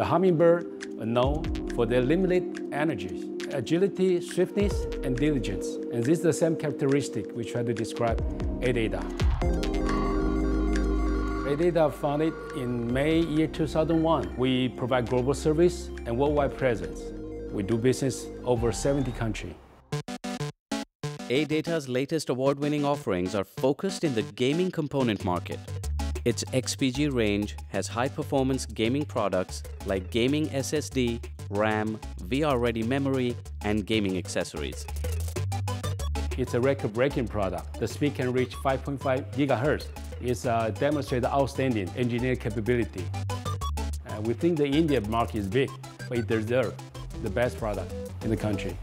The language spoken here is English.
The Hummingbird are known for their limited energies, agility, swiftness, and diligence. And this is the same characteristic we try to describe ADATA. ADATA founded in May year 2001. We provide global service and worldwide presence. We do business over 70 countries. ADATA's latest award-winning offerings are focused in the gaming component market. Its XPG range has high-performance gaming products like gaming SSD, RAM, VR-ready memory, and gaming accessories. It's a record-breaking product. The speed can reach 5.5 gigahertz. It's uh, demonstrated outstanding engineering capability. Uh, we think the Indian market is big, but it deserves the best product in the country.